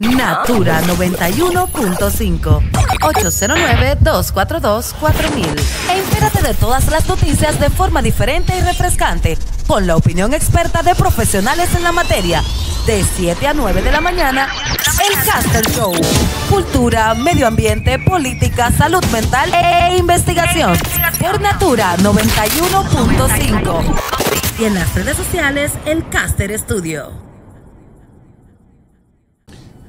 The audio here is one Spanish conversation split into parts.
Natura 91.5 809-242-4000 E entérate de todas las noticias de forma diferente y refrescante con la opinión experta de profesionales en la materia. De 7 a 9 de la mañana El Caster Show. Cultura, medio ambiente, política, salud mental e investigación. Por Natura 91.5 y en las redes sociales El Caster Studio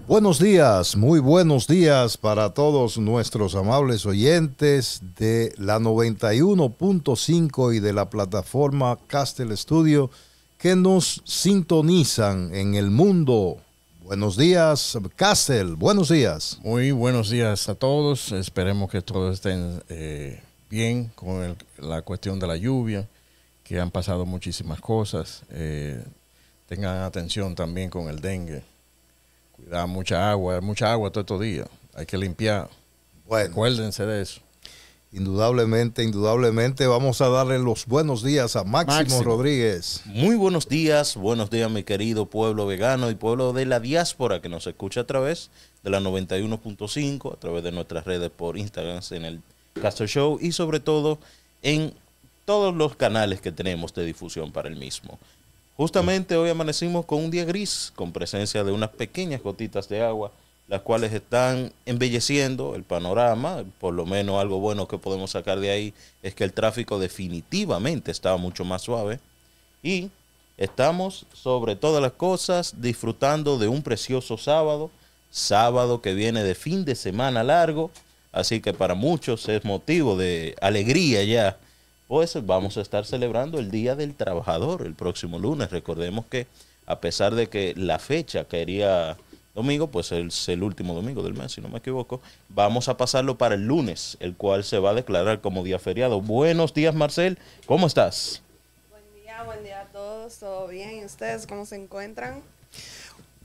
Buenos días, muy buenos días para todos nuestros amables oyentes de la 91.5 y de la plataforma Castel Studio que nos sintonizan en el mundo. Buenos días, Castel, buenos días. Muy buenos días a todos, esperemos que todos estén eh, bien con la cuestión de la lluvia, que han pasado muchísimas cosas. Eh, tengan atención también con el dengue Cuidar mucha agua, mucha agua todos estos días. Hay que limpiar. Bueno. Acuérdense de eso. Indudablemente, indudablemente vamos a darle los buenos días a Máximo, Rodríguez. Muy buenos días, buenos días mi querido pueblo vegano y pueblo de la diáspora que nos escucha a través de la 91.5, a través de nuestras redes por Instagram en el Castro Show y sobre todo en todos los canales que tenemos de difusión para el mismo. Justamente hoy amanecimos con un día gris, con presencia de unas pequeñas gotitas de agua, las cuales están embelleciendo el panorama. Por lo menos algo bueno que podemos sacar de ahí es que el tráfico definitivamente estaba mucho más suave. Y estamos sobre todas las cosas disfrutando de un precioso sábado, sábado que viene de fin de semana largo. Así que para muchos es motivo de alegría ya pues vamos a estar celebrando el Día del Trabajador el próximo lunes. Recordemos que a pesar de que la fecha quería domingo, pues es el último domingo del mes, si no me equivoco, vamos a pasarlo para el lunes, el cual se va a declarar como día feriado. Buenos días, Marcel, ¿cómo estás? Buen día, buen día a todos, ¿todo bien? ¿Y ustedes cómo se encuentran?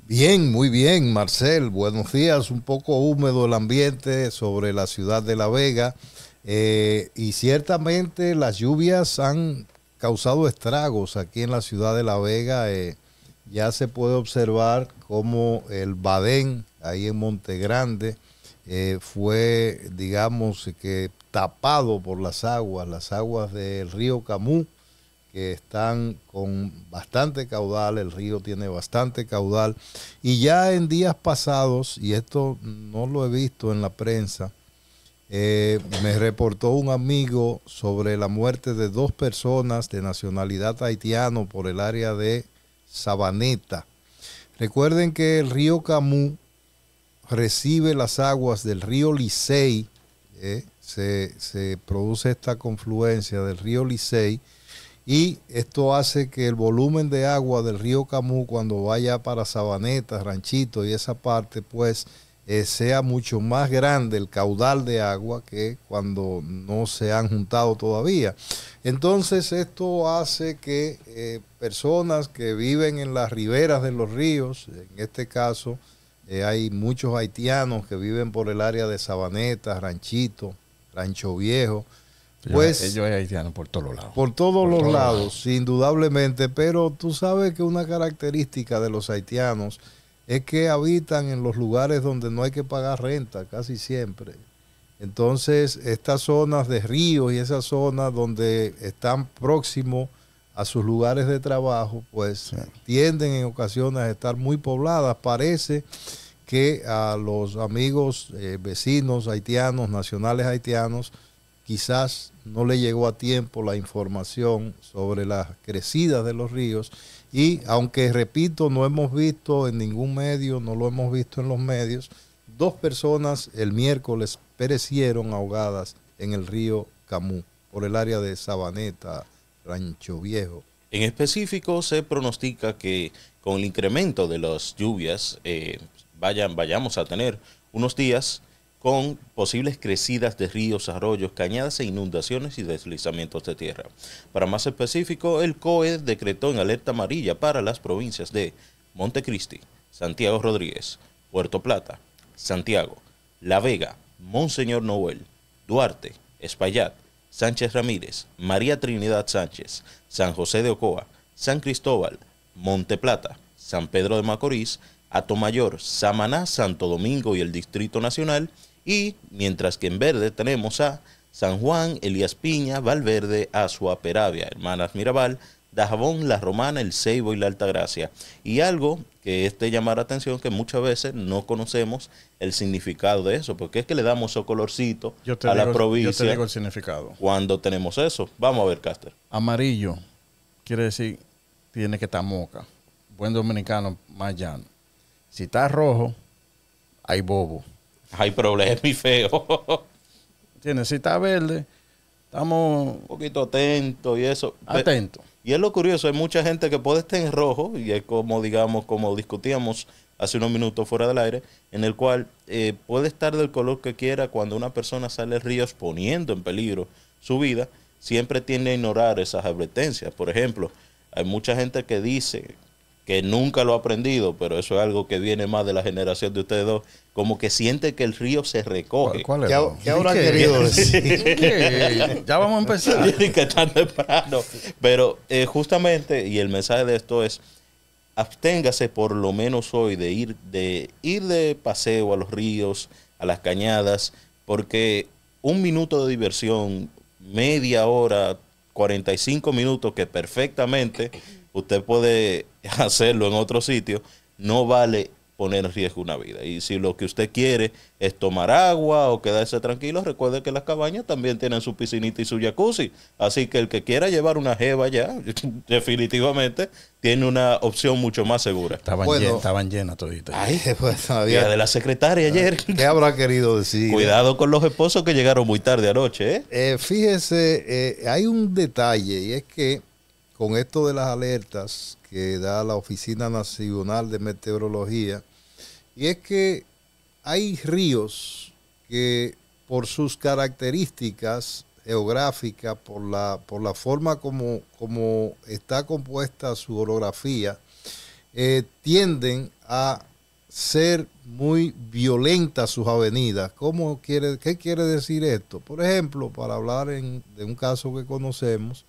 Bien, muy bien, Marcel. Buenos días. Un poco húmedo el ambiente sobre la ciudad de La Vega. Eh, y ciertamente las lluvias han causado estragos aquí en la ciudad de La Vega. Eh, ya se puede observar cómo el Badén, ahí en Monte Grande, eh, fue, digamos, que tapado por las aguas, las aguas del río Camú, que están con bastante caudal, el río tiene bastante caudal. Y ya en días pasados, y esto no lo he visto en la prensa, eh, me reportó un amigo sobre la muerte de dos personas de nacionalidad haitiano por el área de Sabaneta. Recuerden que el río Camú recibe las aguas del río Licey, eh, se, se, produce esta confluencia del río Licey y esto hace que el volumen de agua del río Camú cuando vaya para Sabaneta, Ranchito y esa parte, pues eh, sea mucho más grande el caudal de agua que cuando no se han juntado todavía. Entonces esto hace que eh, personas que viven en las riberas de los ríos, en este caso eh, hay muchos haitianos que viven por el área de Sabaneta, Ranchito, Rancho Viejo, pues ellos hay haitianos por todos lados. Por todos los lados, lados, indudablemente, pero tú sabes que una característica de los haitianos es que habitan en los lugares donde no hay que pagar renta casi siempre. Entonces, estas zonas de ríos y esas zonas donde están próximos a sus lugares de trabajo, pues tienden en ocasiones a estar muy pobladas. Parece que a los amigos eh, vecinos haitianos, nacionales haitianos, quizás no le llegó a tiempo la información sobre las crecidas de los ríos y aunque, repito, no hemos visto en ningún medio, no lo hemos visto en los medios, dos personas el miércoles perecieron ahogadas en el río Camú, por el área de Sabaneta, Rancho Viejo. En específico, se pronostica que con el incremento de las lluvias eh, vayan, vayamos a tener unos días con posibles crecidas de ríos, arroyos, cañadas e inundaciones y deslizamientos de tierra. Para más específico, el COE decretó en alerta amarilla para las provincias de Montecristi, Santiago Rodríguez, Puerto Plata, Santiago, La Vega, Monseñor Noel, Duarte, Espaillat, Sánchez Ramírez, María Trinidad Sánchez, San José de Ocoa, San Cristóbal, Monte Plata, San Pedro de Macorís, Atomayor, Samaná, Santo Domingo y el Distrito Nacional. Y mientras que en verde tenemos a San Juan, Elías Piña, Valverde, Azua, Peravia, Hermanas Mirabal, Dajabón, La Romana, El Ceibo y La Altagracia. Y algo que es de llamar la atención que muchas veces no conocemos el significado de eso, porque es que le damos ese colorcito Yo te, a digo, la yo provincia te digo el significado. cuando tenemos eso. Vamos a ver, Caster. Amarillo quiere decir tiene que estar moca. Buen dominicano, más llano. Si está rojo, hay bobo. Hay problemas y feo. Si está verde, estamos Un poquito atento y eso. Atentos. Y es lo curioso, hay mucha gente que puede estar en rojo, y es como, digamos, como discutíamos hace unos minutos fuera del aire, en el cual eh, puede estar del color que quiera cuando una persona sale al río poniendo en peligro su vida, siempre tiende a ignorar esas advertencias. Por ejemplo, hay mucha gente que dice que nunca lo ha aprendido, pero eso es algo que viene más de la generación de ustedes dos, como que siente que el río se recoge. ¿Cuál, cuál es? ¿Qué, habrá querido decir? ¿Qué? Ya vamos a empezar. Dicen que tan temprano. Pero eh, justamente, y el mensaje de esto es, absténgase por lo menos hoy de ir de ir de paseo a los ríos, a las cañadas, porque un minuto de diversión, media hora, 45 minutos, que perfectamente usted puede hacerlo en otro sitio, no vale poner en riesgo una vida. Y si lo que usted quiere es tomar agua o quedarse tranquilo, recuerde que las cabañas también tienen su piscinita y su jacuzzi. Así que el que quiera llevar una jeva ya, definitivamente, tiene una opción mucho más segura. Estaban, Bueno. llen- estaban llenas toditas. Ay, Pues, había- de la secretaria ayer. ¿Qué habrá querido decir? Cuidado con los esposos que llegaron muy tarde anoche, ¿eh? Eh, fíjese, eh, hay un detalle y es que con esto de las alertas que da la Oficina Nacional de Meteorología, y es que hay ríos que por sus características geográficas, por la, por la forma como, como está compuesta su orografía, eh, tienden a ser muy violentas sus avenidas. ¿Cómo quiere, ¿Qué quiere decir esto? Por ejemplo, para hablar en- de un caso que conocemos,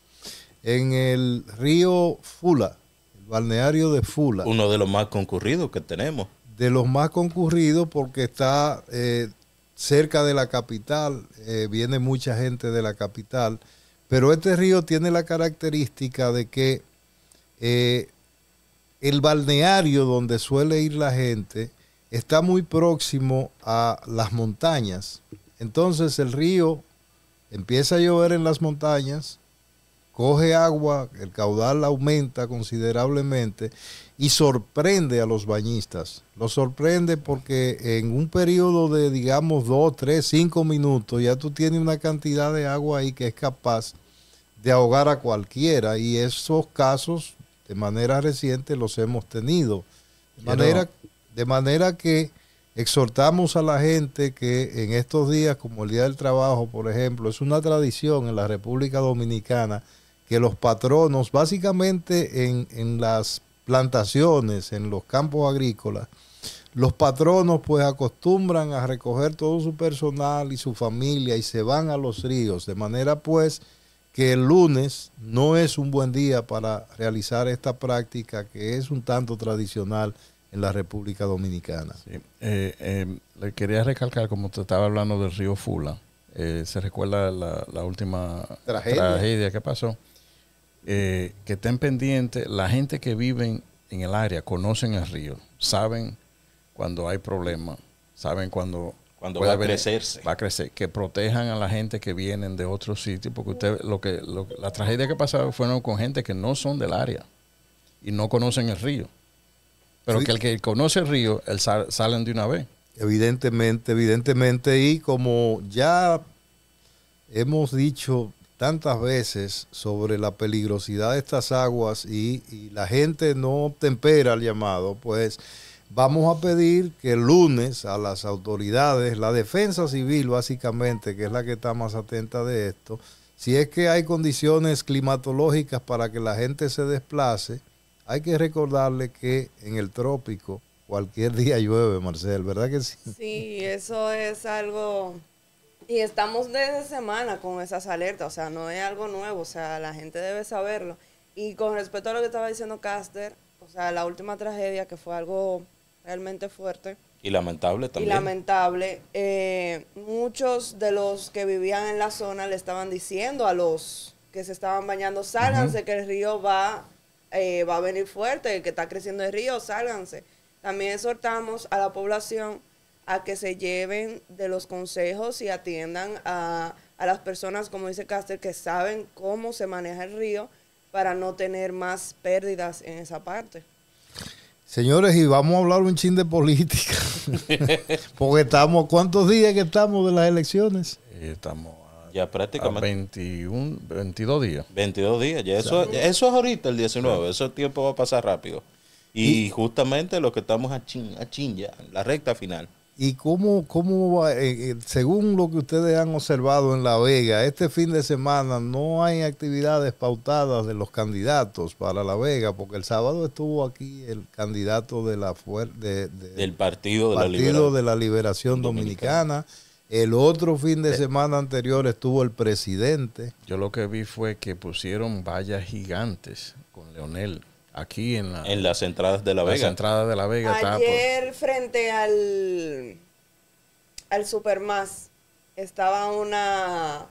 en el río Fula, el balneario de Fula, Uno de los más concurridos que tenemos. de los más concurridos porque está eh, cerca de la capital, eh, viene mucha gente de la capital, pero este río tiene la característica de que eh, el balneario donde suele ir la gente está muy próximo a las montañas. Entonces el río empieza a llover en las montañas, coge agua, el caudal aumenta considerablemente y sorprende a los bañistas. Lo sorprende porque en un periodo de, digamos, dos, tres, cinco minutos, ya tú tienes una cantidad de agua ahí que es capaz de ahogar a cualquiera y esos casos de manera reciente los hemos tenido. De manera, de manera que exhortamos a la gente que en estos días, como el Día del Trabajo, por ejemplo, es una tradición en la República Dominicana que los patronos, básicamente en, en las plantaciones, en los campos agrícolas, los patronos pues acostumbran a recoger todo su personal y su familia y se van a los ríos, de manera pues que el lunes no es un buen día para realizar esta práctica que es un tanto tradicional en la República Dominicana. Sí. Eh, eh, le quería recalcar, como te estaba hablando del río Fula, eh, se recuerda la, la última Tragedia. tragedia que pasó, eh, que estén pendientes, la gente que vive en el área conocen el río, saben cuando hay problemas, saben cuando, Cuando va a venir- crecerse. Va a crecer, que protejan a la gente que vienen de otros sitios, porque usted, lo que, lo- la tragedia que pasaba fueron con gente que no son del área y no conocen el río. Pero Sí. que el que conoce el río, él sal- salen de una vez. Evidentemente, evidentemente, y como ya hemos dicho tantas veces sobre la peligrosidad de estas aguas y, y la gente no tempera el llamado, pues vamos a pedir que el lunes a las autoridades, la defensa civil básicamente, que es la que está más atenta de esto, si es que hay condiciones climatológicas para que la gente se desplace, hay que recordarle que en el trópico cualquier día llueve, Marcel, ¿verdad que sí? Sí, eso es algo... Y estamos desde semana con esas alertas, o sea, no es algo nuevo, o sea, la gente debe saberlo. Y con respecto a lo que estaba diciendo Caster, o sea, la última tragedia que fue algo realmente fuerte Y lamentable y también. lamentable. Eh, muchos de los que vivían en la zona le estaban diciendo a los que se estaban bañando, sálganse que el río va, eh, va a venir fuerte, que está creciendo el río, sálganse. También exhortamos a la población a que se lleven de los consejos y atiendan a, a las personas, como dice Caster, que saben cómo se maneja el río para no tener más pérdidas en esa parte. Señores, y vamos a hablar un chin de política. Porque estamos, ¿cuántos días que estamos de las elecciones? Eh, estamos a, Ya a prácticamente 21, 22 días. 22 días. Ya eso, ya eso es ahorita el 19. Ese tiempo va a pasar rápido. Y, justamente lo que estamos a chin, a chin ya, la recta final. ¿Y cómo, cómo va, eh, eh, según lo que ustedes han observado en La Vega, este fin de semana no hay actividades pautadas de los candidatos para La Vega? Porque el sábado estuvo aquí el candidato de la fuer- de, de- Del Partido de la Partido Liberación. de la Liberación Dominicana. Dominicana. El otro fin de semana anterior estuvo el presidente. Yo lo que vi fue que pusieron vallas gigantes con Leonel aquí en la, En las entradas de La las Vega. entradas de La Vega. por- Ayer frente al al Supermás estaba una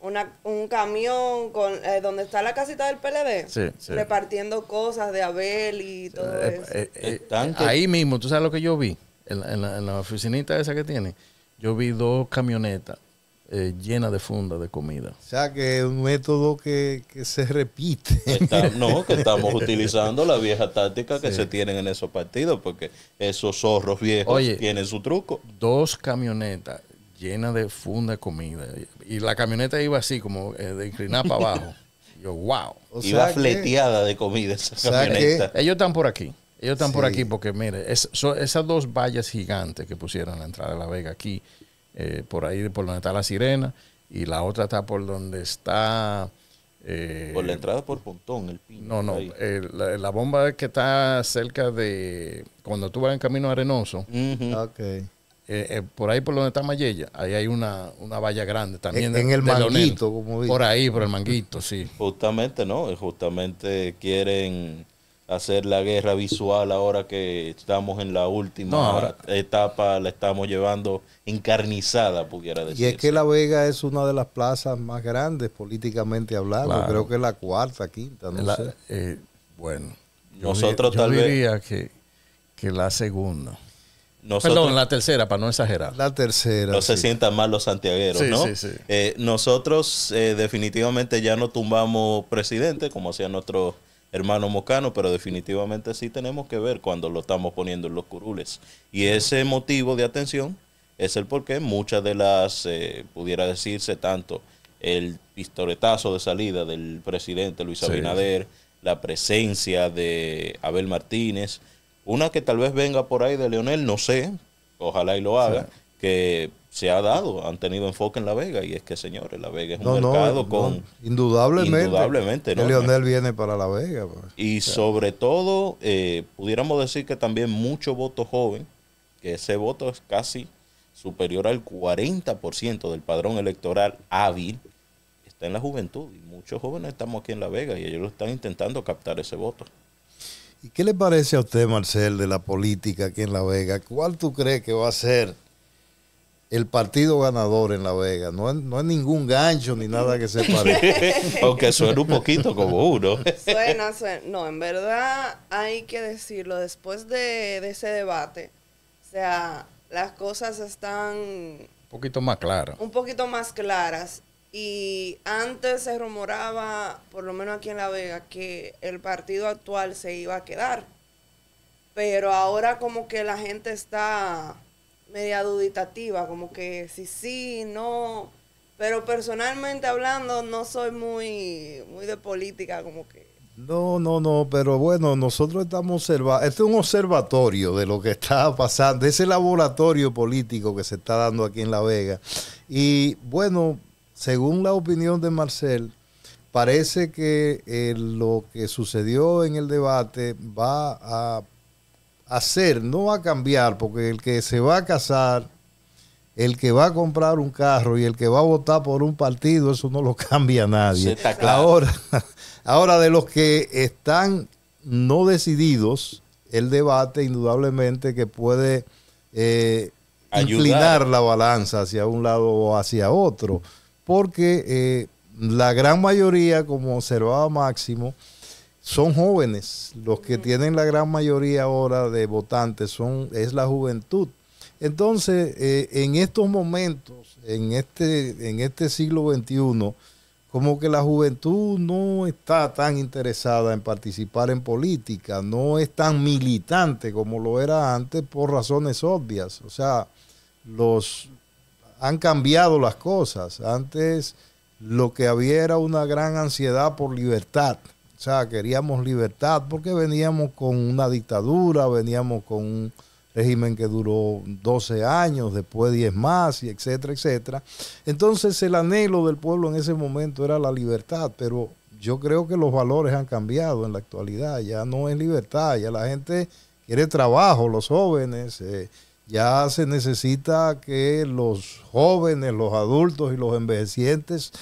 una un camión con eh, donde está la casita del PLD Sí, sí. repartiendo cosas de Abel y todo Eh, eso. eh, eh, ahí mismo, ¿tú sabes lo que yo vi? En la, en la- en la oficinita esa que tiene, yo vi dos camionetas eh, llenas de fundas de comida. O sea que es un método que, que se repite. Está- no, que estamos utilizando la vieja táctica que se tienen en esos partidos, porque esos zorros viejos Oye. tienen su truco. Dos camionetas llenas de funda de comida. Y la camioneta iba así, como eh, de inclinar para abajo. Yo, wow. O Iba sea que- fleteada de comida esa sea camioneta. Ellos están por aquí. Ellos están por aquí porque, mire, es- so- esas dos vallas gigantes que pusieron en la entrada de La Vega aquí, eh, por ahí, por donde está la sirena, y la otra está por donde está... eh, Por la entrada por Pontón, el pino. No, no, eh, la, la bomba que está cerca de... Cuando tú vas en Camino Arenoso, Ujú. Ok. eh, eh, por ahí por donde está Mayella, ahí hay una, una valla grande también. En- en el manguito, como dice. Por ahí, por el manguito, sí. Justamente, ¿no? Justamente quieren hacer la guerra visual ahora que estamos en la última No, ahora- etapa, la estamos llevando encarnizada, pudiera decir. Y es que La Vega es una de las plazas más grandes políticamente hablando. Claro. Creo que es la cuarta, quinta, no La- sé. eh, bueno, yo Nosotros yo tal vez- diría que, que la segunda. Nosotros, Perdón, la tercera, para no exagerar. La tercera. no se sientan mal los santiagueros, Sí, ¿no? sí, sí. Eh, nosotros eh, definitivamente ya no tumbamos presidente, como hacía nuestro hermano Mocano, pero definitivamente sí tenemos que ver cuando lo estamos poniendo en los curules. Y ese motivo de atención es el por qué muchas de las, eh, pudiera decirse tanto, el pistoletazo de salida del presidente Luis Sí. Abinader, la presencia de Abel Martínez, una que tal vez venga por ahí de Leonel, no sé, ojalá y lo haga, que se ha dado, han tenido enfoque en La Vega, y es que, señores, La Vega es un No, mercado no, con... indudablemente. Indudablemente, que ¿no? Leonel viene para La Vega. pues. Y sobre todo, eh, pudiéramos decir que también mucho voto joven, que ese voto es casi superior al 40% del padrón electoral hábil, está en la juventud. Y muchos jóvenes estamos aquí en La Vega y ellos lo están intentando captar ese voto. ¿Y qué le parece a usted, Marcel, de la política aquí en La Vega? ¿Cuál tú crees que va a ser el partido ganador en La Vega? No es, no es ningún gancho ni nada que se parezca. Aunque suene un poquito como uno. Suena, suena. No, en verdad hay que decirlo, después de, de ese debate, o sea, las cosas están Un poquito más clara. un poquito más claras. Y antes se rumoraba, por lo menos aquí en La Vega, que el partido actual se iba a quedar. Pero ahora como que la gente está media duditativa, como que sí, sí, no. Pero personalmente hablando, no soy muy, muy de política, como que... No, no, no, pero bueno, nosotros estamos observando, este es un observatorio de lo que está pasando, ese laboratorio político que se está dando aquí en La Vega. Y bueno, según la opinión de Marcel, parece que eh, lo que sucedió en el debate va a hacer, no a cambiar, porque el que se va a casar, el que va a comprar un carro y el que va a votar por un partido, eso no lo cambia nadie. Sí, está claro. Ahora, ahora de los que están no decididos, el debate indudablemente que puede eh, inclinar la balanza hacia un lado o hacia otro, porque eh, la gran mayoría, como observaba Máximo, son jóvenes. Los que tienen la gran mayoría ahora de votantes son es la juventud. Entonces, eh, en estos momentos, en este, en este siglo XXI, como que la juventud no está tan interesada en participar en política, no es tan militante como lo era antes por razones obvias. O sea, los han cambiado las cosas. Antes lo que había era una gran ansiedad por libertad. O sea, queríamos libertad porque veníamos con una dictadura, veníamos con un régimen que duró 12 años, después 10 más, y etcétera, etcétera. Entonces el anhelo del pueblo en ese momento era la libertad, pero yo creo que los valores han cambiado en la actualidad, ya no es libertad, ya la gente quiere trabajo, los jóvenes, eh, ya se necesita que los jóvenes, los adultos y los envejecientes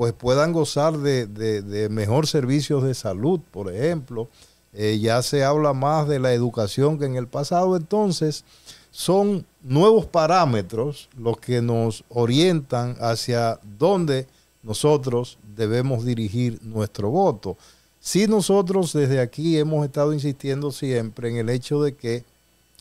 pues puedan gozar de, de, mejor servicios de salud, por ejemplo. Eh, ya se habla más de la educación que en el pasado, entonces son nuevos parámetros los que nos orientan hacia dónde nosotros debemos dirigir nuestro voto. Si nosotros desde aquí hemos estado insistiendo siempre en el hecho de que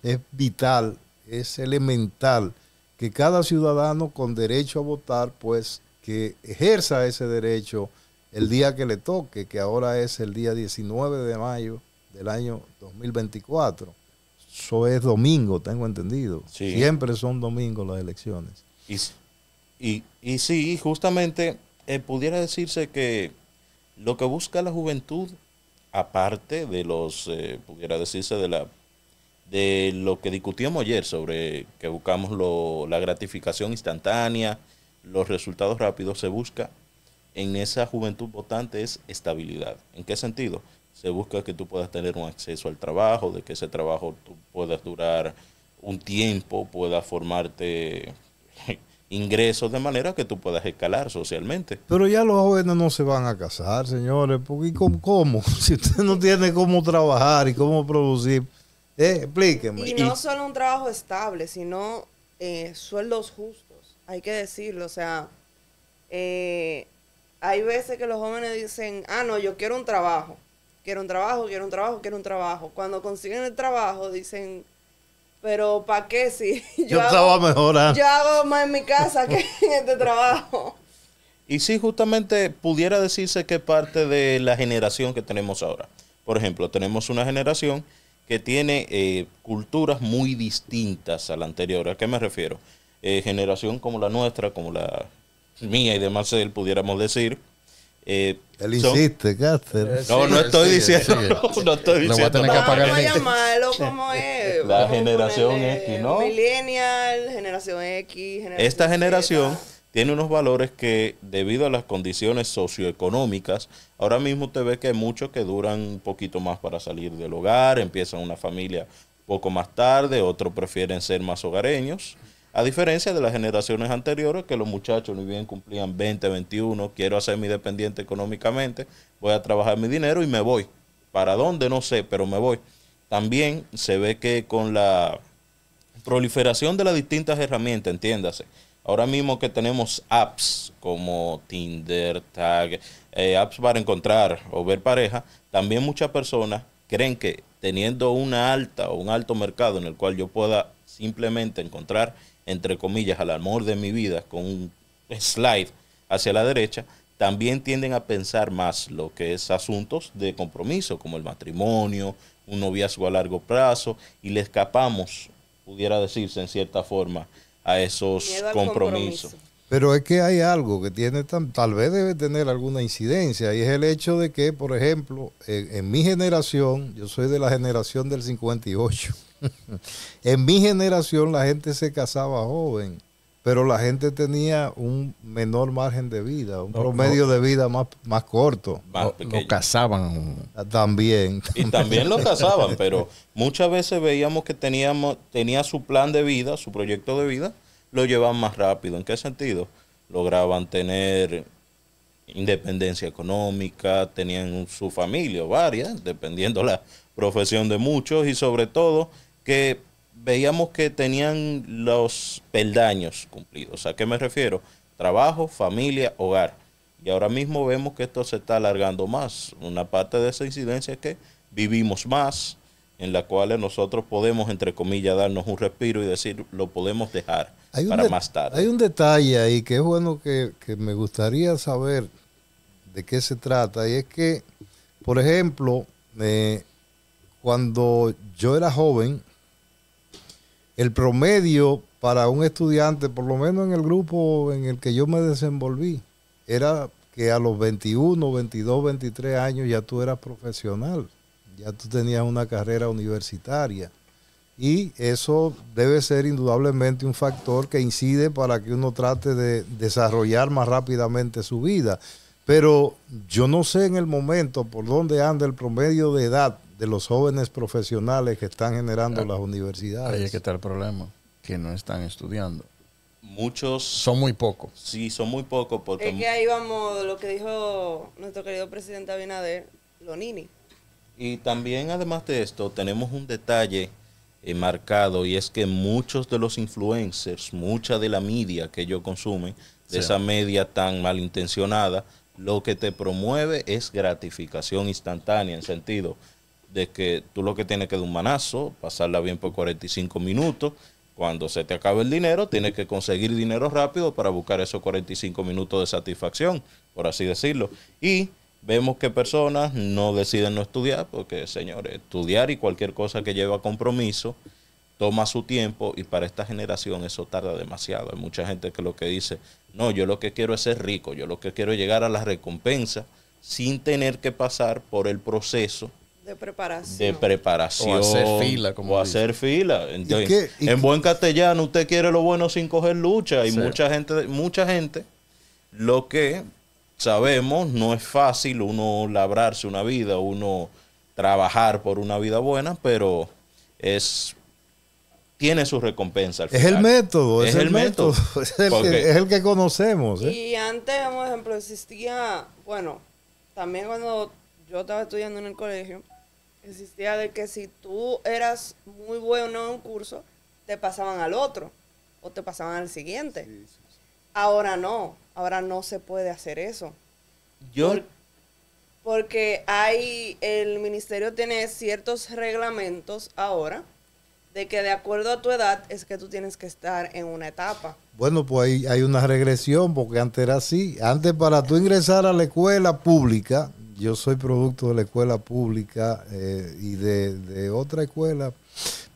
es vital, es elemental que cada ciudadano con derecho a votar, pues que ejerza ese derecho el día que le toque, que ahora es el día 19 de mayo del año 2024. Eso es domingo, tengo entendido. Sí. Siempre son domingos las elecciones. Y, y, y sí, justamente eh, pudiera decirse que lo que busca la juventud, aparte de los, eh, pudiera decirse de la de lo que discutíamos ayer sobre que buscamos lo- la gratificación instantánea, los resultados rápidos, se busca en esa juventud votante es estabilidad. ¿En qué sentido? Se busca que tú puedas tener un acceso al trabajo, de que ese trabajo tú puedas durar un tiempo, puedas formarte ingresos de manera que tú puedas escalar socialmente. Pero ya los jóvenes no se van a casar, señores, porque ¿y cómo, cómo? Si usted no tiene cómo trabajar y cómo producir, eh, explíqueme. Y no solo un trabajo estable, sino eh, sueldos justos, hay que decirlo. O sea, eh, hay veces que los jóvenes dicen, ah, no, yo quiero un trabajo, quiero un trabajo, quiero un trabajo, quiero un trabajo. Cuando consiguen el trabajo dicen, pero ¿para qué si Yo estaba mejor antes. yo hago más en mi casa que en este trabajo? Y sí, justamente pudiera decirse que parte de la generación que tenemos ahora. Por ejemplo, tenemos una generación que tiene eh, culturas muy distintas a la anterior. ¿A qué me refiero? Eh, generación como la nuestra, como la mía y de Marcel, pudiéramos decir. eh, Él son- insiste, Cáceres. No, no Sigue, estoy sigue, diciendo, sigue. no estoy Le voy a diciendo tener que nada. apagar Vamos a llamarlo como es. La generación X, ¿no? Millennial, generación X, generación Esta Z. generación tiene unos valores que, debido a las condiciones socioeconómicas, ahora mismo te ve que hay muchos que duran un poquito más para salir del hogar, empiezan una familia poco más tarde, otros prefieren ser más hogareños. A diferencia de las generaciones anteriores, que los muchachos ni bien cumplían 20, 21, quiero hacerme independiente económicamente, voy a trabajar mi dinero y me voy. ¿Para dónde? No sé, pero me voy. También se ve que con la proliferación de las distintas herramientas, entiéndase. Ahora mismo que tenemos apps como Tinder, Tag, eh, apps para encontrar o ver pareja, también muchas personas creen que teniendo una alta o un alto mercado en el cual yo pueda simplemente encontrar, entre comillas, al amor de mi vida con un slide hacia la derecha, también tienden a pensar más lo que es asuntos de compromiso, como el matrimonio, un noviazgo a largo plazo, y le escapamos, pudiera decirse en cierta forma, a esos compromisos. compromiso. Pero es que hay algo que tiene, tan- tal vez debe tener alguna incidencia, y es el hecho de que, por ejemplo, en, en mi generación, yo soy de la generación del 58, en mi generación la gente se casaba joven, pero la gente tenía un menor margen de vida, un No, promedio de vida más, más corto. Más Lo, lo casaban. También. Y también lo casaban, pero muchas veces veíamos que teníamos, tenía su plan de vida, su proyecto de vida, lo llevaban más rápido. ¿En qué sentido? Lograban tener independencia económica, tenían su familia, o varias, dependiendo la profesión de muchos y sobre todo que veíamos que tenían los peldaños cumplidos. ¿A qué me refiero? Trabajo, familia, hogar. Y ahora mismo vemos que esto se está alargando más. Una parte de esa incidencia es que vivimos más, en la cual nosotros podemos, entre comillas, darnos un respiro y decir, lo podemos dejar para más tarde. Hay un detalle ahí que es bueno que, que me gustaría saber de qué se trata. Y es que, por ejemplo, eh, cuando yo era joven, el promedio para un estudiante, por lo menos en el grupo en el que yo me desenvolví, era que a los 21, 22, 23 años ya tú eras profesional, ya tú tenías una carrera universitaria. Y eso debe ser indudablemente un factor que incide para que uno trate de desarrollar más rápidamente su vida. Pero yo no sé en el momento por dónde anda el promedio de edad de los jóvenes profesionales que están generando las universidades. Ahí es que está el problema, que no están estudiando. Muchos Son muy pocos. sí son muy pocos porque Es que ahí vamos de lo que dijo nuestro querido presidente Abinader, Lonini. Y también, además de esto, tenemos un detalle eh, marcado y es que muchos de los influencers, mucha de la media que ellos consumen, de Sí. esa media tan malintencionada, lo que te promueve es gratificación instantánea, en sentido de que tú lo que tienes que dar un manazo, pasarla bien por 45 minutos. Cuando se te acabe el dinero, tienes que conseguir dinero rápido para buscar esos 45 minutos de satisfacción, por así decirlo. Y vemos que personas no deciden no estudiar, porque, señores, estudiar y cualquier cosa que lleva compromiso toma su tiempo y para esta generación eso tarda demasiado. Hay mucha gente que lo que dice, no, yo lo que quiero es ser rico, yo lo que quiero es llegar a la recompensa sin tener que pasar por el proceso De preparación. de preparación. O hacer fila, como O hacer fila. Entonces, qué- y en qué- buen castellano, usted quiere lo bueno sin coger lucha. Y Sí. mucha gente, mucha gente, lo que sabemos, no es fácil uno labrarse una vida, uno trabajar por una vida buena, pero es tiene su recompensa. al Es el final. método, es, Es el, el método, método. es el, que, es el que conocemos. ¿eh? Y antes, por ejemplo, existía, bueno, también cuando yo estaba estudiando en el colegio, existía de que si tú eras muy bueno en un curso, te pasaban al otro o te pasaban al siguiente. Ahora no, ahora no se puede hacer eso. Yo, Por- porque hay, el ministerio tiene ciertos reglamentos ahora de que de acuerdo a tu edad es que tú tienes que estar en una etapa. Bueno, pues hay, hay una regresión, porque antes era así. Antes para tú ingresar a la escuela pública, yo soy producto de la escuela pública eh, y de, de otra escuela,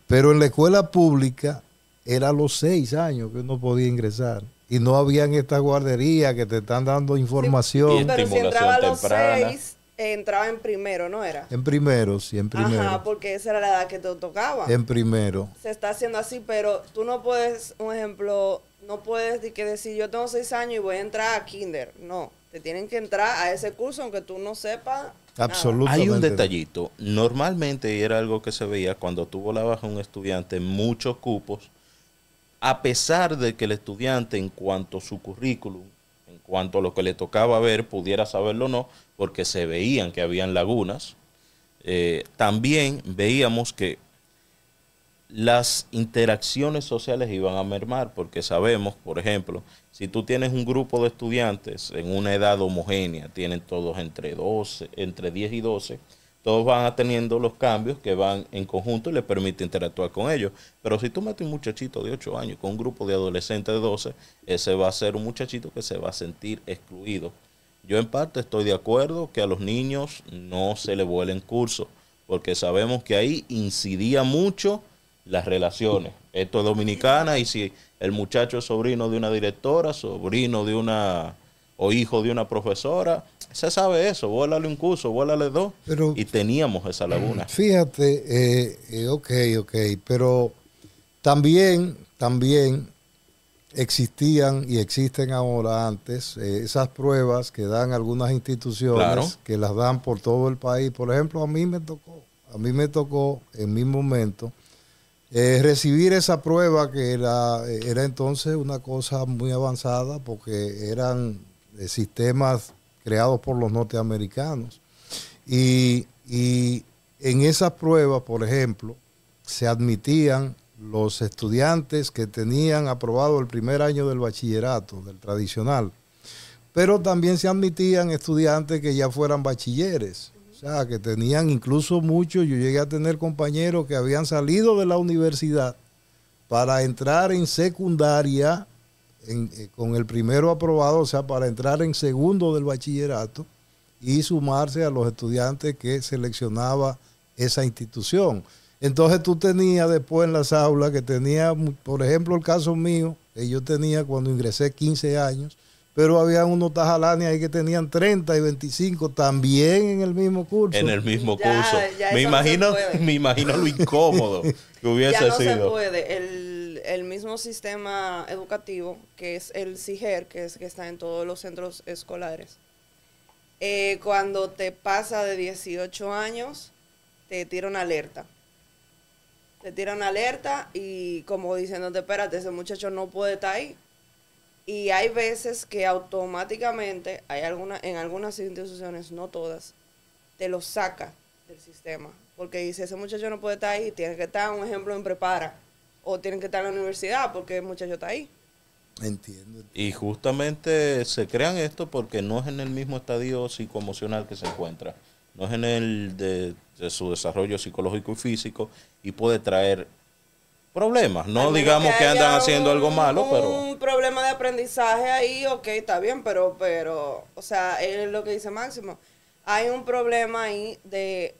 pero en la escuela pública era a los seis años que uno podía ingresar. Y no habían estas guarderías que te están dando información Y Pero si entraba a los temprana. seis, entraba en primero, ¿no era? en primero, sí, en primero. Ajá, porque esa era la edad que te tocaba. En primero. Se está haciendo así, pero tú no puedes, un ejemplo, no puedes de que decir yo tengo seis años y voy a entrar a kinder. No, te tienen que entrar a ese curso aunque tú no sepas. Absolutamente. Hay un detallito. Normalmente, y era algo que se veía cuando tú volabas a un estudiante, muchos cupos, a pesar de que el estudiante, en cuanto a su currículum, en cuanto a lo que le tocaba ver, pudiera saberlo o no, porque se veían que habían lagunas, eh, también veíamos que las interacciones sociales iban a mermar, porque sabemos, por ejemplo, si tú tienes un grupo de estudiantes en una edad homogénea, tienen todos entre 12, entre 10 y 12, todos van teniendo los cambios que van en conjunto y les permite interactuar con ellos. Pero si tú metes un muchachito de 8 años con un grupo de adolescentes de 12, ese va a ser un muchachito que se va a sentir excluido. Yo en parte estoy de acuerdo que a los niños no se le vuelen cursos, porque sabemos que ahí incidía mucho las relaciones. Esto es dominicana y si el muchacho es sobrino de una directora, sobrino de una o hijo de una profesora, se sabe eso, vuélale un curso, vuélale dos. Pero- y teníamos esa laguna. Fíjate, eh, eh, ok, ok, pero también, también existían y existen ahora antes eh, esas pruebas que dan algunas instituciones Claro. que las dan por todo el país. Por ejemplo, a mí me tocó, a mí me tocó en mi momento eh, recibir esa prueba que era, era entonces una cosa muy avanzada porque eran eh, sistemas creados por los norteamericanos. Y, y en esas pruebas, por ejemplo, se admitían los estudiantes que tenían aprobado el primer año del bachillerato, del tradicional, pero también se admitían estudiantes que ya fueran bachilleres, sea, que tenían incluso muchos, yo llegué a tener compañeros que habían salido de la universidad para entrar en secundaria eh, con el primero aprobado, o sea, para entrar en segundo del bachillerato y sumarse a los estudiantes que seleccionaba esa institución. Entonces tú tenías después en las aulas que tenía, por ejemplo, el caso mío, que yo tenía cuando ingresé 15 años, pero había unos tajalanes ahí que tenían 30 y 25 también en el mismo curso. En el mismo Ya, curso. ya me no imagino, me imagino lo incómodo que hubiese ya no se puede. El, el mismo sistema educativo, que es el CIGER, que es que está en todos los centros escolares, eh, cuando te pasa de 18 años, te tira una alerta. Te tira una alerta y como diciéndote, espérate, ese muchacho no puede estar ahí. Y hay veces que automáticamente, hay alguna, en algunas instituciones, no todas, te lo saca del sistema. Porque dice, ese muchacho no puede estar ahí, tiene que estar, un ejemplo, en prepara. O tiene que estar en la universidad porque el muchacho está ahí. Entiendo. Y justamente se crean esto porque no es en el mismo estadio psicoemocional que se encuentra, no es en el de, de su desarrollo psicológico y físico y puede traer problemas. No digamos que, andan haciendo algo malo, pero Un problema de aprendizaje ahí, ok, está bien, pero, pero, o sea, es lo que dice Máximo. Hay un problema ahí de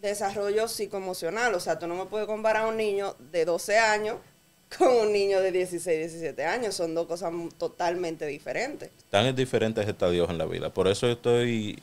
desarrollo psicoemocional. O sea, tú no me puedes comparar a un niño de 12 años con un niño de 16, 17 años. Son dos cosas totalmente diferentes. están en diferentes estadios en la vida. Por eso estoy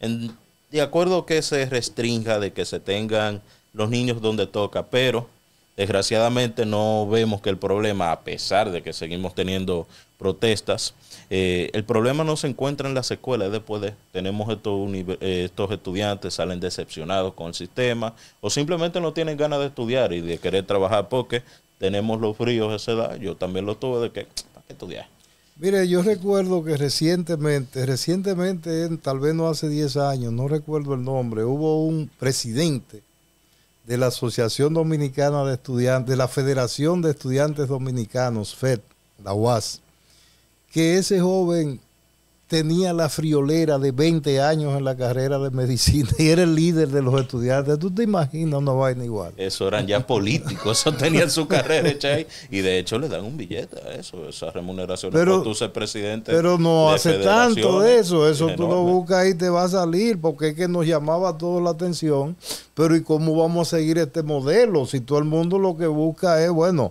en- de acuerdo que se restrinja de que se tengan los niños donde toca, pero desgraciadamente no vemos que el problema, a pesar de que seguimos teniendo protestas, eh, el problema no se encuentra en las escuelas. Después de, tenemos estos, eh, estos estudiantes salen decepcionados con el sistema o simplemente no tienen ganas de estudiar y de querer trabajar porque tenemos los fríos a esa edad. Yo también lo tuve de que, ¿para qué estudiar? Mire, yo recuerdo que recientemente, recientemente, en- tal vez no hace 10 años, no recuerdo el nombre, hubo un presidente de la Asociación Dominicana de Estudiantes, de la Federación de Estudiantes Dominicanos, FED, la UAS, que ese joven tenía la friolera de 20 años en la carrera de medicina y era el líder de los estudiantes. ¿Tú te imaginas una vaina igual? Eso eran ya políticos, eso tenían su carrera hecha ahí. Y de hecho le dan un billete a eso, esa remuneración Pero- tú ser presidente. Pero no hace tanto de eso, eso Es tú lo buscas y te va a salir, porque es que nos llamaba toda la atención. Pero ¿y cómo vamos a seguir este modelo? Si todo el mundo lo que busca es, bueno,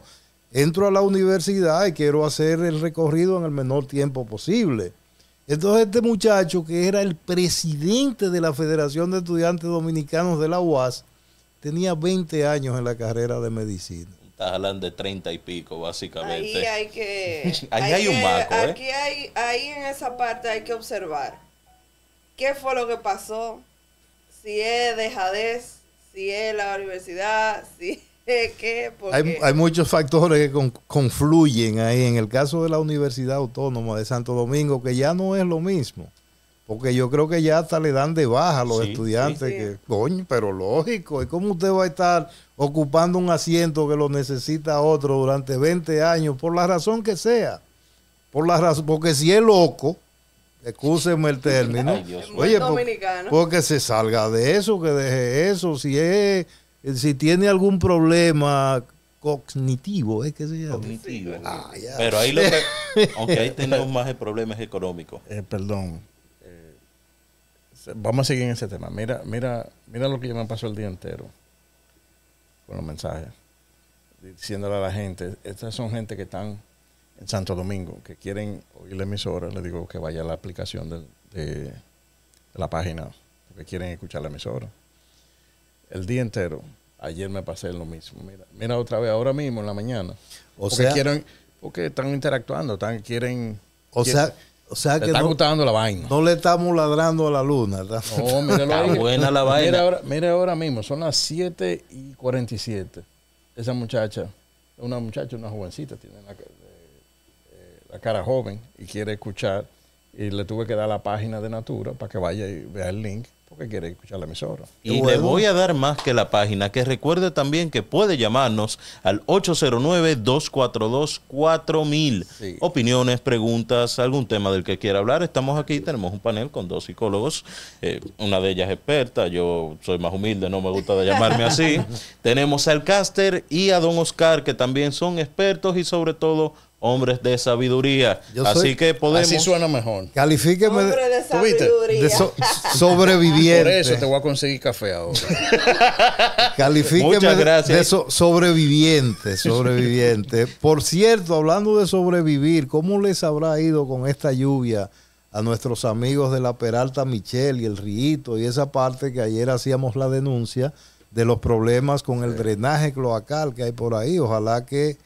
entro a la universidad y quiero hacer el recorrido en el menor tiempo posible. Entonces este muchacho, que era el presidente de la Federación de Estudiantes Dominicanos de la UAS, tenía 20 años en la carrera de medicina. Estás hablando de treinta y pico, Ahí básicamente. hay que. Ahí hay un que- marco, ¿eh? Aquí hay, ahí en esa parte hay que observar qué fue lo que pasó, si es dejadez, si es la universidad, si qué, porque Hay, hay muchos factores que con- confluyen ahí. En el caso de la Universidad Autónoma de Santo Domingo, que ya no es lo mismo. Porque yo creo que ya hasta le dan de baja a los Sí, estudiantes. sí. que Coño, pero lógico. ¿Y cómo usted va a estar ocupando un asiento que lo necesita otro durante 20 años? Por la razón que sea. Por la razón, porque si es loco, excúsenme el término. Ay, oye, por- porque se salga de eso, que deje eso. Si es, si tiene algún problema cognitivo, es que se llama. Cognitivo. Ah, ya. Pero ahí lo que, aunque ahí tenemos más el problema es económico. Eh, perdón. Eh, vamos a seguir en ese tema. Mira, mira, mira lo que yo me pasó el día entero con los mensajes. Diciéndole a la gente, estas son gente que están en Santo Domingo, que quieren oír la emisora, le digo que vaya a la aplicación de, de la página, porque quieren escuchar la emisora. El día entero, ayer me pasé lo mismo. Mira, mira otra vez, ahora mismo en la mañana. O porque sea- quieren, porque están interactuando, están, quieren, O sea, o sea que está no, gustando la vaina. no le estamos ladrando a la luna. ¿verdad? No, míralo Está ahí. buena la vaina. Mira ahora, mira ahora mismo, son las 7 y 47. Esa muchacha, una muchacha, una jovencita, tiene la, eh, la cara joven y quiere escuchar. Y le tuve que dar la página de Natura para que vaya y vea el link porque quiere escuchar la emisora. Y le Bueno. voy a dar más que la página, que recuerde también que puede llamarnos al 809-242-4000. Sí. Opiniones, preguntas, algún tema del que quiera hablar. Estamos aquí, tenemos un panel con dos psicólogos, eh, una de ellas es experta, yo soy más humilde, no me gusta de llamarme así. tenemos al Caster y a Don Oscar, que también son expertos y sobre todo hombres de sabiduría. Yo así soy- que podemos... Así suena mejor. Califíqueme de, Hombre de sabiduría. de so- Por sobreviviente. eso te voy a conseguir café ahora. Califíqueme Muchas de- gracias. de so- sobreviviente, sobreviviente. Por cierto, hablando de sobrevivir, ¿cómo les habrá ido con esta lluvia a nuestros amigos de la Peralta Michel y el Rito y esa parte que ayer hacíamos la denuncia de los problemas con el drenaje cloacal que hay por ahí? Ojalá que,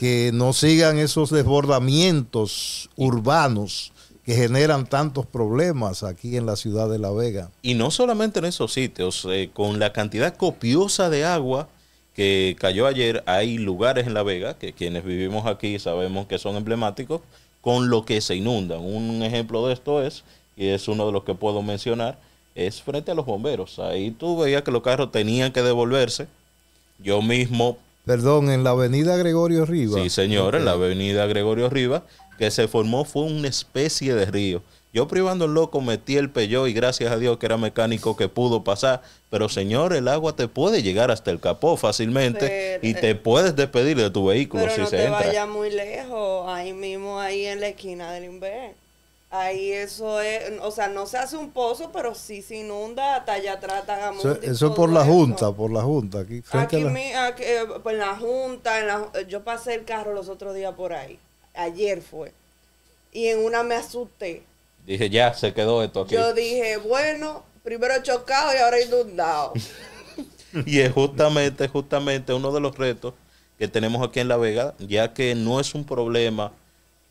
que no sigan esos desbordamientos urbanos que generan tantos problemas aquí en la ciudad de La Vega. Y no solamente en esos sitios, eh, con la cantidad copiosa de agua que cayó ayer, hay lugares en La Vega, que quienes vivimos aquí sabemos que son emblemáticos, con lo que se inundan. Un ejemplo de esto es, y es uno de los que puedo mencionar, es frente a los bomberos. Ahí tú veías que los carros tenían que devolverse. Yo mismo Perdón, en la avenida Gregorio Rivas. Sí, señor, en la avenida Gregorio Rivas, que se formó fue una especie de río. Yo privando el loco metí el peyó y gracias a Dios que era mecánico que pudo pasar. Pero señor, el agua te puede llegar hasta el capó fácilmente Pero, y eh, te puedes despedir de tu vehículo Pero si no se te entra. vayas muy lejos, ahí mismo, ahí en la esquina del Inver. Ahí eso es, o sea, no se hace un pozo, pero sí se inunda hasta allá atrás. Tagamundi, Eso, eso es por la eso. Junta, por la Junta. Aquí, Aquí, a la- mi- aquí, eh, pues, en la Junta, en la- yo pasé el carro los otros días por ahí. Ayer fue. Y en una me asusté. Dije, ya, se quedó esto aquí. Yo dije, bueno, primero chocado y ahora inundado. Y es justamente, justamente uno de los retos que tenemos aquí en La Vega, ya que no es un problema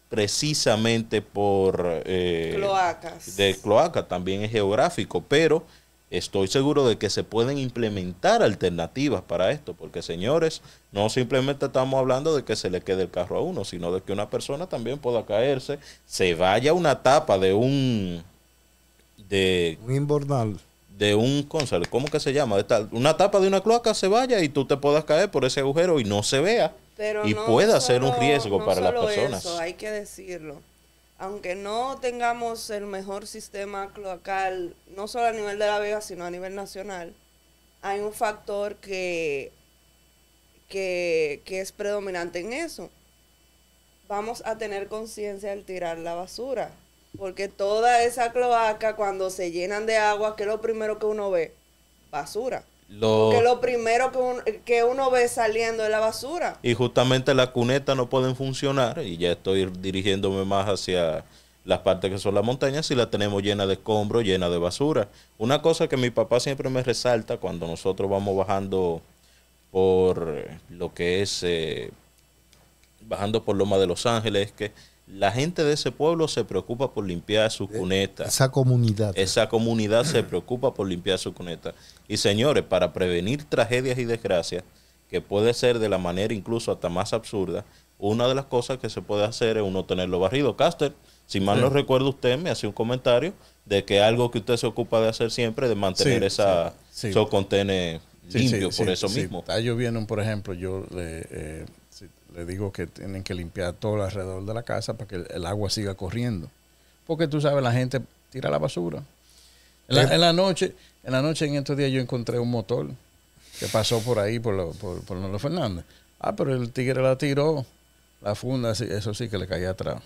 precisamente por eh, Cloacas. de cloaca, también es geográfico, pero estoy seguro de que se pueden implementar alternativas para esto, porque señores, no simplemente estamos hablando de que se le quede el carro a uno, sino de que una persona también pueda caerse, se vaya a una tapa de un de un inbornal. de un ¿cómo que se llama? De tal- una tapa de una cloaca se vaya y tú te puedas caer por ese agujero y no se vea. Pero y no pueda ser un riesgo no para las personas. Eso, hay que decirlo. Aunque no tengamos el mejor sistema cloacal, no solo a nivel de La Vega, sino a nivel nacional, hay un factor que, que, que es predominante en eso. Vamos a tener conciencia al tirar la basura. Porque toda esa cloaca, cuando se llenan de agua, ¿qué es lo primero que uno ve? Basura. Lo- Porque lo primero que uno, que uno ve saliendo es la basura. y justamente las cunetas no pueden funcionar y ya estoy dirigiéndome más hacia las partes que son las montañas y la tenemos llena de escombros, llena de basura. Una cosa que mi papá siempre me resalta cuando nosotros vamos bajando por lo que es eh, bajando por Loma de Los Ángeles es que la gente de ese pueblo se preocupa por limpiar sus cunetas. Esa comunidad. Esa comunidad se preocupa por limpiar su cuneta. Y señores, para prevenir tragedias y desgracias, que puede ser de la manera incluso hasta más absurda, una de las cosas que se puede hacer es uno tenerlo barrido. Caster, si mal no recuerdo usted, me hace un comentario de que algo que usted se ocupa de hacer siempre es de mantener Sí, esa, sí, esos contenedores Sí, sí, por sí, eso mismo. Está lloviendo, por ejemplo, yo eh, sí, le digo que tienen que limpiar todo alrededor de la casa para que el, el agua siga corriendo. Porque tú sabes, la gente tira la basura. En la, en la noche, en la noche en estos días yo encontré un motor que pasó por ahí, por, lo- por, por Nolo Fernández. Ah, pero el tigre la tiró. La funda, sí, eso sí que le caía atrás.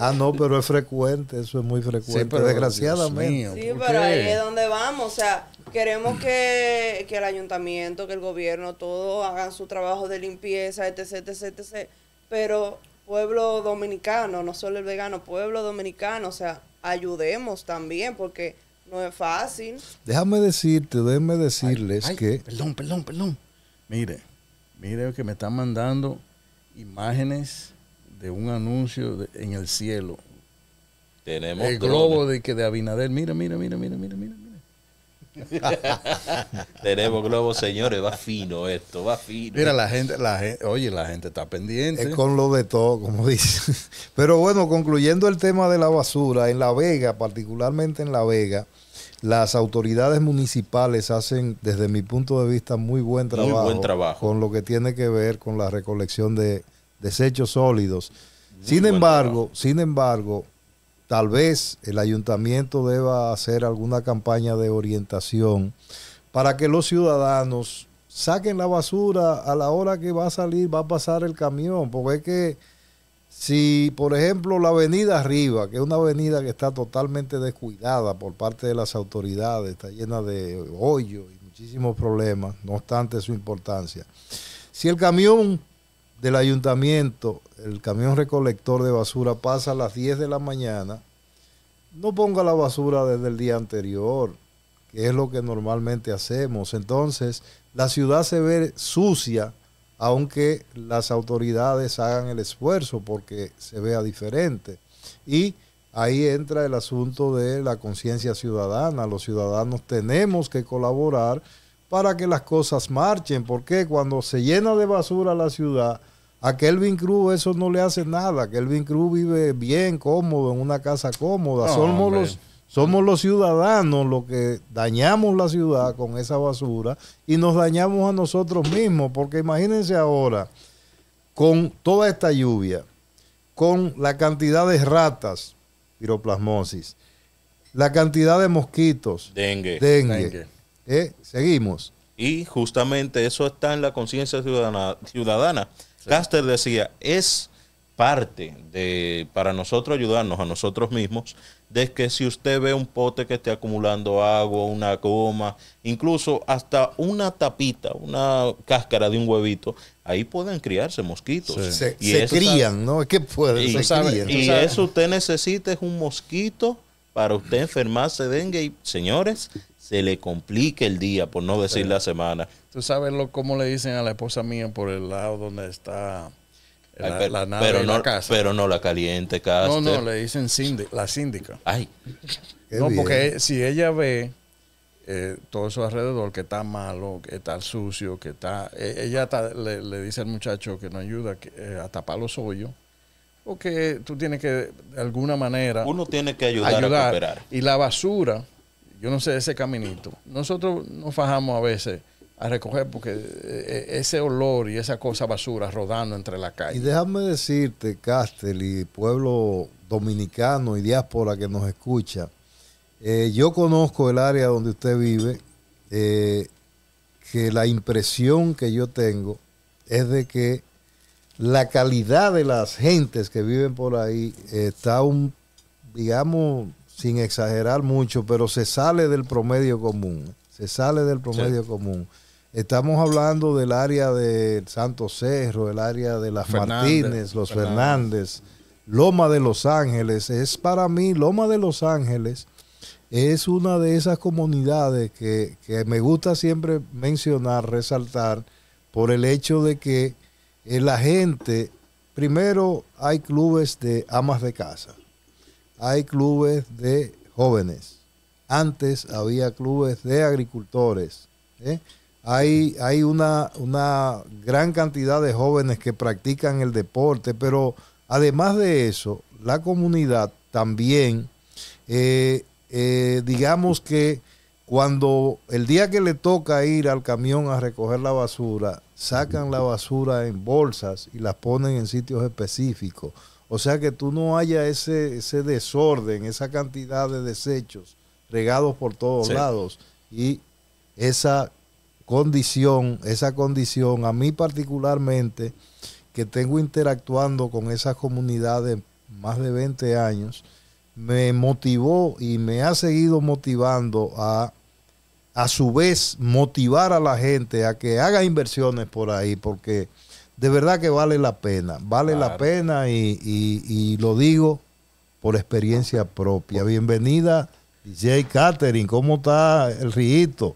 Ah, no, pero es frecuente, eso es muy frecuente, pero, desgraciadamente. Mío, Sí, ¿por pero qué? ahí es donde vamos. O sea, queremos que, que el ayuntamiento, que el gobierno, todos hagan su trabajo de limpieza, etc, etc, etc. Pero pueblo dominicano, no solo el vegano, pueblo dominicano, o sea, ayudemos también, porque no es fácil. Déjame decirte, déjame decirles Ay, que Perdón, perdón, perdón. Mire, mire que me están mandando imágenes de un anuncio de- en el cielo. Tenemos el drones. globo de que de Abinader. Mira, mira, mira, mira, mira, mira. Tenemos globos, señores, va fino esto, va fino. Mira, la gente, la gente, oye, la gente está pendiente. es con lo de todo, como dicen. Pero bueno, concluyendo el tema de la basura, en La Vega, particularmente en La Vega, las autoridades municipales hacen, desde mi punto de vista, muy buen Muy trabajo, buen trabajo. con lo que tiene que ver con la recolección de desechos sólidos. sin embargo, sin embargo, tal vez el ayuntamiento deba hacer alguna campaña de orientación para que los ciudadanos saquen la basura a la hora que va a salir, va a pasar el camión, porque es que si, por ejemplo, la avenida arriba, que es una avenida que está totalmente descuidada por parte de las autoridades, está llena de hoyos y muchísimos problemas, no obstante su importancia. Si el camión del ayuntamiento, el camión recolector de basura pasa a las 10 de la mañana, no ponga la basura desde el día anterior, que es lo que normalmente hacemos. Entonces, la ciudad se ve sucia, aunque las autoridades hagan el esfuerzo porque se vea diferente. Y ahí entra el asunto de la conciencia ciudadana. Los ciudadanos tenemos que colaborar para que las cosas marchen, porque cuando se llena de basura la ciudad, a Kelvin Cruz eso no le hace nada. Kelvin Cruz vive bien, cómodo, en una casa cómoda. No, Somos hombre. los somos los ciudadanos los que dañamos la ciudad con esa basura y nos dañamos a nosotros mismos, porque imagínense ahora, con toda esta lluvia, con la cantidad de ratas, piroplasmosis, la cantidad de mosquitos, Dengue. dengue, Dengue. ¿eh? seguimos. Y justamente eso está en la conciencia ciudadana. ciudadana. Caster decía, es parte de, para nosotros ayudarnos a nosotros mismos, de que si usted ve un pote que esté acumulando agua, una goma, incluso hasta una tapita, una cáscara de un huevito, ahí pueden criarse mosquitos. Sí. Se, Y se crían, ¿no? Que pueden, Y, se sabe- crían. y eso usted necesita es un mosquito para usted enfermarse de dengue y señores, se le complica el día, por no decir la semana. Tú sabes lo, cómo le dicen a la esposa mía por el lado donde está la, pero, la nave pero no, la casa. pero no la caliente, no, Caster. no, le dicen la síndica. Ay, Qué no, bien. porque si ella ve eh, todo eso alrededor que está malo, que está sucio, que está... eh, ella está- le, le dice al muchacho que nos ayuda que, eh, a tapar los hoyos, porque tú tienes que, de alguna manera, uno tiene que ayudar, a cooperar. Y la basura, yo no sé, ese caminito, nosotros nos fajamos a veces a recoger porque eh, ese olor y esa cosa basura rodando entre la Y calle. déjame decirte, Castel y pueblo dominicano y diáspora que nos escucha, eh, yo conozco el área donde usted vive, eh, que la impresión que yo tengo es de que la calidad de las gentes que viven por ahí está un, digamos, sin exagerar mucho, pero se sale del promedio común, se sale del promedio común. Estamos hablando del área de Santo Cerro, el área de las Fernández, Martínez, los Fernández. Fernández, Loma de Los Ángeles. Es para mí, Loma de Los Ángeles es una de esas comunidades que, que me gusta siempre mencionar, resaltar, por el hecho de que eh, la gente, primero hay clubes de amas de casa, hay clubes de jóvenes, antes había clubes de agricultores, ¿eh? Hay, hay una, una gran cantidad de jóvenes que practican el deporte, pero además de eso, la comunidad también, eh, eh, digamos que cuando el día que le toca ir al camión a recoger la basura, sacan la basura en bolsas y las ponen en sitios específicos. O sea que tú no haya ese, ese desorden, esa cantidad de desechos regados por todos Sí. lados. Y esa condición, esa condición, a mí particularmente, que tengo interactuando con esas comunidades más de 20 años, me motivó y me ha seguido motivando a a su vez motivar a la gente a que haga inversiones por ahí, porque de verdad que vale la pena, vale la pena y, y- y lo digo por experiencia propia. Bienvenida DJ Catherine, ¿cómo está el río?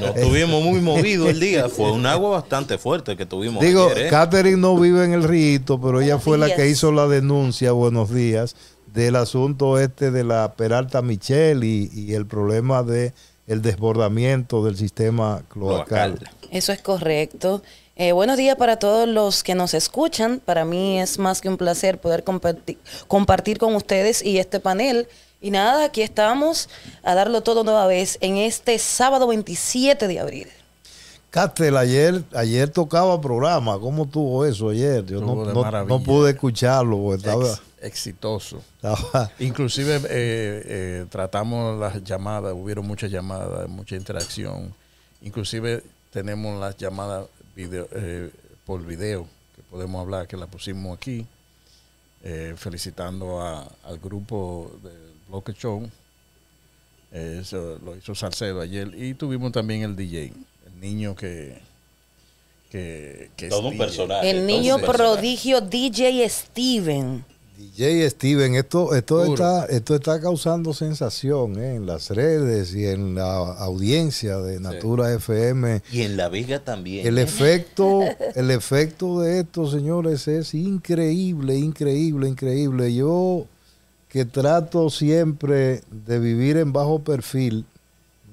Nos tuvimos muy movidos el día. Fue un agua bastante fuerte que tuvimos Digo, ayer, ¿eh? Catherine no vive en el río, pero ella Buenos fue la que hizo la denuncia, buenos días, del asunto este de la Peralta Michelle y, y el problema de el desbordamiento del sistema cloacal. Cloacal. Eso es correcto. Eh, buenos días para todos los que nos escuchan. Para mí es más que un placer poder comparti- compartir con ustedes y este panel Y nada, aquí estamos a darlo todo nueva vez en este sábado 27 de abril. Castel, ayer, ayer tocaba programa. ¿Cómo tuvo eso ayer? Yo no, de no- maravilla. no pude escucharlo. porque Estaba, Ex- exitoso. estaba- Inclusive eh, eh, tratamos las llamadas, hubieron muchas llamadas, mucha interacción. Inclusive tenemos las llamadas video, eh, por video, que podemos hablar, que la pusimos aquí, eh, felicitando a- al grupo del Bloque Show. Eh, Eso lo hizo Salcedo ayer. Y tuvimos también el DJ, el niño que... que, que es Todo un DJ. personaje. El niño un personaje. prodigio DJ Steven. DJ Steven, esto, esto, Puro. está, esto está causando sensación ¿eh? en las redes y en la audiencia de Natura FM. Y en La Vega también. El efecto, el efecto de esto, señores, es increíble, increíble, increíble. Yo que trato siempre de vivir en bajo perfil,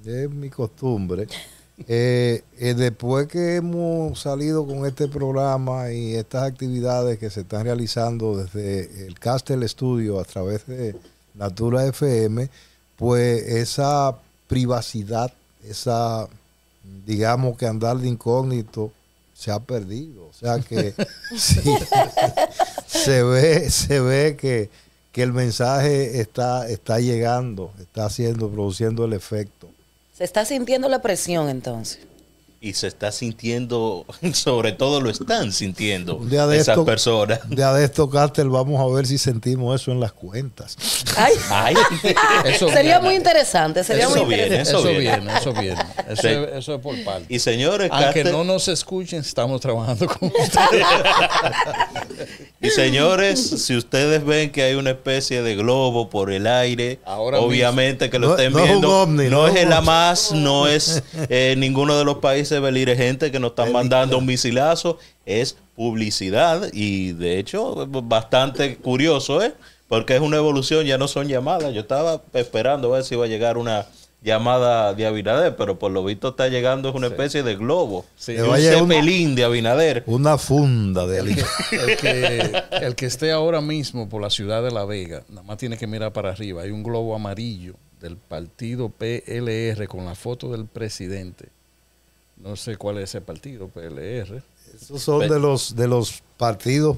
es mi costumbre. eh, eh, después que hemos salido con este programa y estas actividades que se están realizando desde el Castel Studio a través de Natura FM, pues esa privacidad, esa, digamos que andar de incógnito, se ha perdido. O sea que sí, se ve, se ve que, que el mensaje está, está llegando, está haciendo, produciendo el efecto. Se está sintiendo la presión entonces. Y se está sintiendo, sobre todo lo están sintiendo de esas esto- personas. De esto, Castel, vamos a ver si sentimos eso en las cuentas. Ay, Ay, Eso sería viene. muy interesante, sería Eso muy viene. interesante. Eso, Eso viene. viene, eso viene. Eso, Sí. es, eso es por parte. y señores, Aunque Castel- no nos escuchen, estamos trabajando con ustedes. Y señores, si ustedes ven que hay una especie de globo por el aire, Ahora obviamente que lo No- estén no es un viendo, ovni, no, no es es el Hamas, no es eh, ninguno de los países beligerentes que nos están mandando un misilazo, es publicidad y de hecho bastante curioso, ¿eh? Porque es una evolución, ya no son llamadas. Yo estaba esperando a ver si iba a llegar una llamada de Abinader, pero por lo visto está llegando es una especie de globo. Sí. Que un cepelín de Abinader. Una funda de El que, el que esté ahora mismo por la ciudad de La Vega, nada más tiene que mirar para arriba. Hay un globo amarillo del partido PLR con la foto del presidente. No sé cuál es ese partido, PLR. Esos son de los de los partidos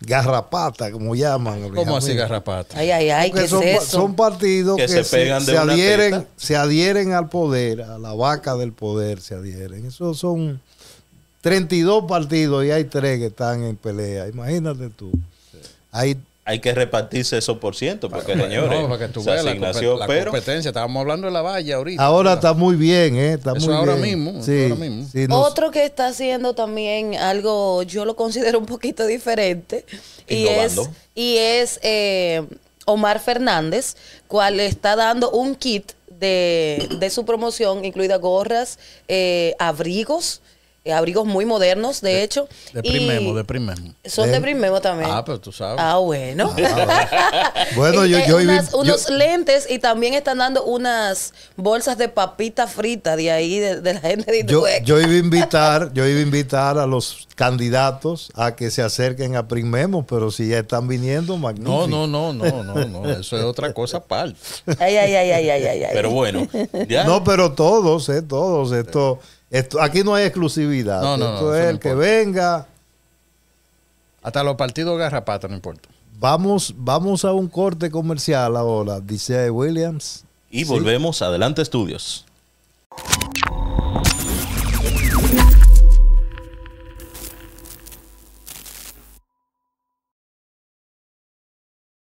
garrapata, como llaman. ¿Cómo así. Garrapata? Ay, ay, ay, ¿qué es son, eso? son partidos Que que, se se, se adhieren, teta. se adhieren al poder, a la vaca del poder se adhieren. Esos son 32 partidos y hay tres que están en pelea. Imagínate tú. Hay Hay que repartirse esos por ciento, porque señores, no, tú se asignación, la pero competencia. Estábamos hablando de la valla ahorita. ahora está muy bien, ¿eh? Está Eso muy ahora bien. mismo, Sí, ahora mismo. sí, nos- Otro que está haciendo también algo, yo lo considero un poquito diferente, y es, y es eh, Omar Fernández, cual está dando un kit de, de su promoción, incluida gorras, eh, abrigos, abrigos muy modernos, de, hecho. De primemo, de primemo. Son de primero también. Ah, pero tú sabes. Ah, bueno. Bueno, yo, Eh, yo, unas- yo- unos lentes y también están dando unas bolsas de papita frita de ahí, de, de la gente de yo, yo iba a invitar, yo iba a invitar a los candidatos a que se acerquen a Primemos, pero si ya están viniendo, magnífico. No, no, no, no, no, no. Eso es otra cosa aparte. Ay, ay, ay, ay, ay, ay, ay. pero bueno, ya No, pero todos, eh, todos. Esto, esto, aquí no hay exclusividad. No, no, no, esto eso es no el que venga. Hasta los partidos garrapata no importa. Vamos, vamos a un corte comercial ahora, dice Williams. y volvemos adelante estudios.